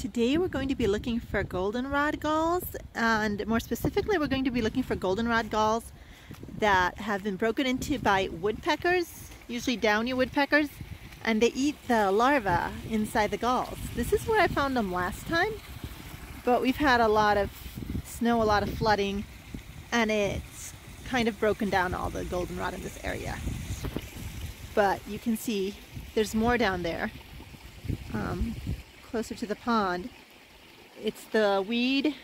today we're going to be looking for goldenrod galls and more specifically we're going to be looking for goldenrod galls that have been broken into by woodpeckers, usually downy woodpeckers, and they eat the larvae inside the galls. This is where I found them last time, but we've had a lot of snow, a lot of flooding, and it's kind of broken down all the goldenrod in this area. But you can see there's more down there. Um, closer to the pond. It's the weed,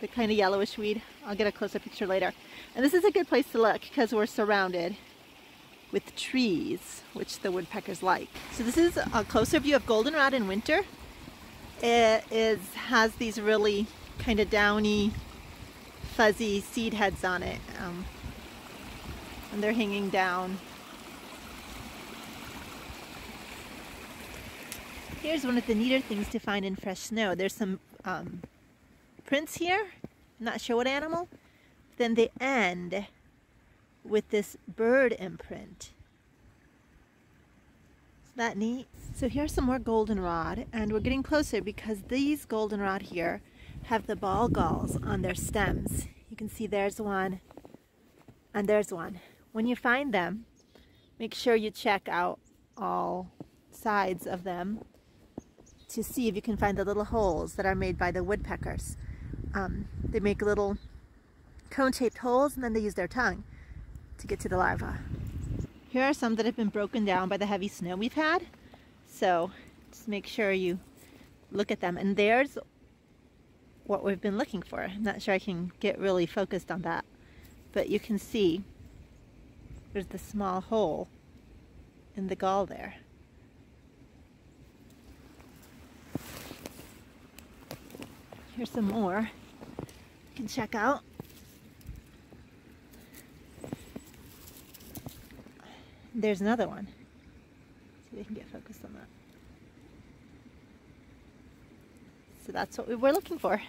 the kind of yellowish weed. I'll get a closer picture later. And this is a good place to look because we're surrounded with trees, which the woodpeckers like. So this is a closer view of goldenrod in winter. It is has these really kind of downy, fuzzy seed heads on it. Um, and they're hanging down Here's one of the neater things to find in fresh snow. There's some um, prints here. I'm not sure what animal. Then they end with this bird imprint. Is that neat? So here's some more goldenrod and we're getting closer because these goldenrod here have the ball galls on their stems. You can see there's one and there's one. When you find them, make sure you check out all sides of them to see if you can find the little holes that are made by the woodpeckers. Um, they make little cone-shaped holes and then they use their tongue to get to the larvae. Here are some that have been broken down by the heavy snow we've had. So just make sure you look at them. And there's what we've been looking for. I'm not sure I can get really focused on that. But you can see there's the small hole in the gall there. Here's some more you can check out. There's another one. See if we can get focused on that. So that's what we were looking for.